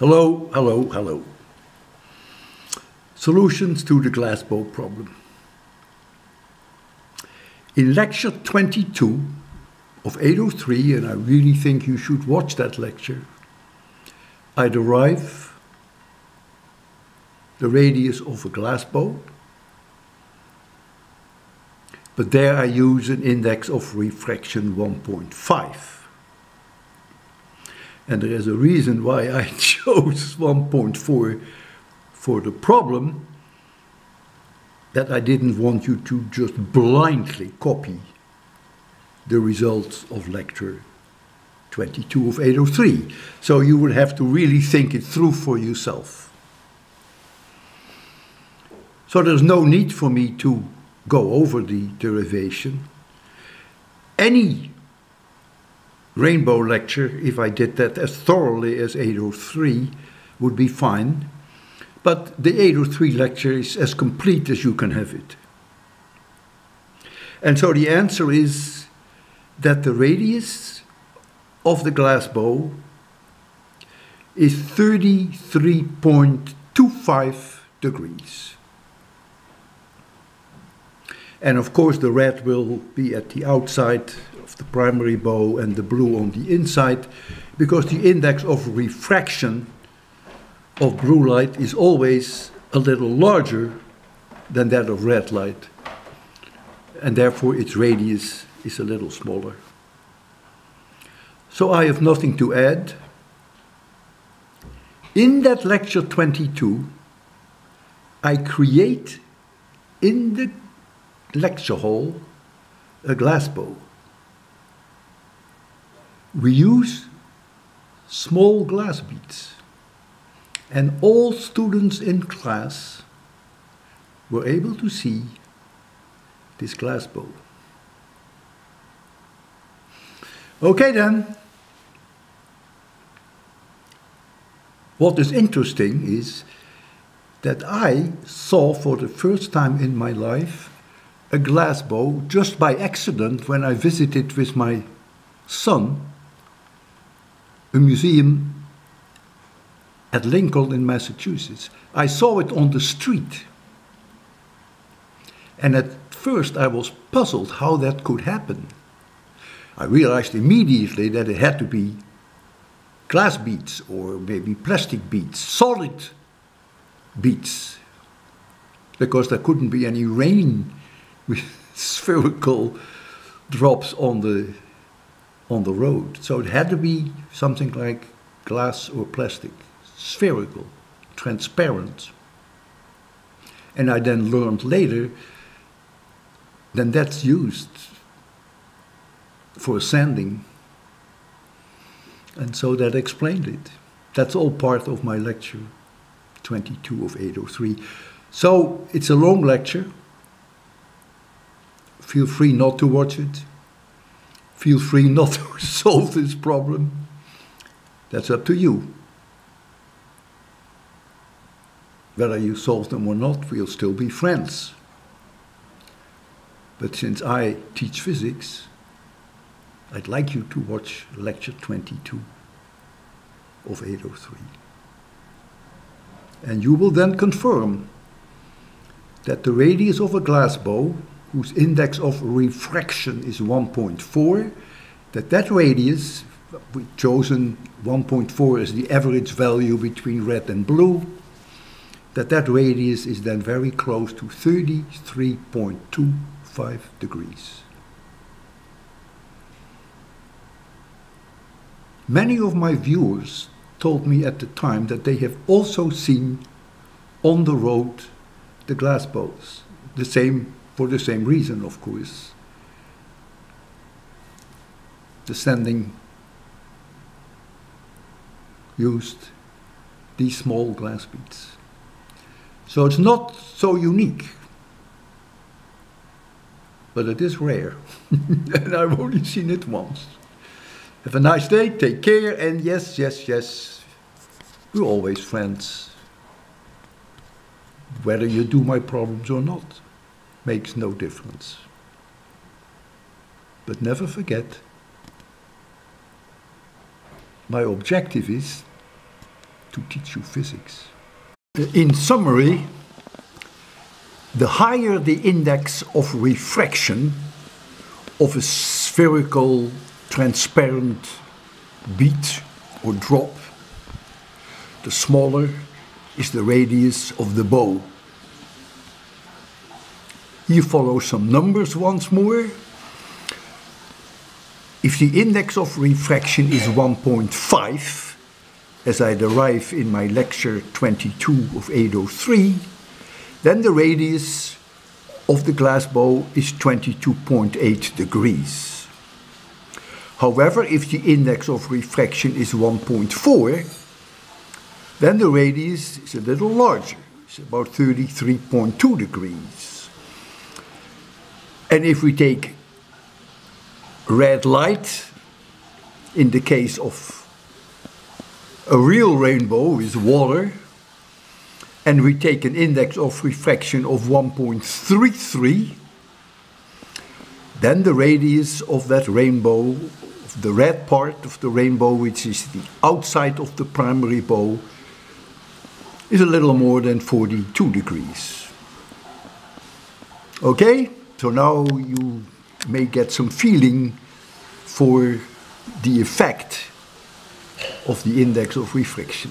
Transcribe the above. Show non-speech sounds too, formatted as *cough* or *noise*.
Hello, hello, hello. Solutions to the glass bow problem. In lecture 22 of 803, and I really think you should watch that lecture, I derive the radius of a glass bowl, but there I use an index of refraction 1.5. And there is a reason why I *laughs* chose 1.4 for the problem that I didn't want you to just blindly copy the results of lecture 22 of 803. So you would have to really think it through for yourself. So there's no need for me to go over the derivation. Any rainbow lecture, if I did that as thoroughly as 803, would be fine. But the 803 lecture is as complete as you can have it. And so the answer is that the radius of the glass bow is 33.25 degrees. And of course, the red will be at the outside of the primary bow and the blue on the inside, because the index of refraction of blue light is always a little larger than that of red light, and therefore its radius is a little smaller. So I have nothing to add. In that lecture 22, I create in the lecture hall a glass bow. We use small glass beads, and all students in class were able to see this glass bow. Okay then. What is interesting is that I saw for the first time in my life a glass bow just by accident when I visited with my son a museum at Lincoln in Massachusetts. I saw it on the street. And at first I was puzzled how that could happen. I realized immediately that it had to be glass beads or maybe plastic beads, solid beads, because there couldn't be any rain with *laughs* spherical drops on the on the road. So it had to be something like glass or plastic, spherical, transparent. And I then learned later then that's used for sanding. And so that explained it. That's all part of my lecture 22 of 803. So it's a long lecture. Feel free not to watch it. Feel free not to *laughs* solve this problem. That's up to you. Whether you solve them or not, we'll still be friends. But since I teach physics, I'd like you to watch lecture 22 of 803. And you will then confirm that the radius of a glass bow, whose index of refraction is 1.4, that that radius, we've chosen 1.4 as the average value between red and blue, that that radius is then very close to 33.25 degrees. Many of my viewers told me at the time that they have also seen on the road the glass boats, the same for the same reason, of course. The sanding used these small glass beads. So it's not so unique but it is rare. *laughs* and I've only seen it once. Have a nice day, take care, and yes, yes, yes, we're always friends. Whether you do my problems or not makes no difference. But never forget, my objective is to teach you physics. In summary, the higher the index of refraction of a spherical transparent bead or drop, the smaller is the radius of the bow. Here follow some numbers once more. If the index of refraction is 1.5, as I derive in my lecture 22 of 803, then the radius of the glass bow is 22.8 degrees. However, if the index of refraction is 1.4, then the radius is a little larger. It's about 33.2 degrees. And if we take red light, in the case of a real rainbow is water, and we take an index of refraction of 1.33, then the radius of that rainbow, the red part of the rainbow, which is the outside of the primary bow, is a little more than 42 degrees. Okay, so now you may get some feeling for the effect of the index of refraction.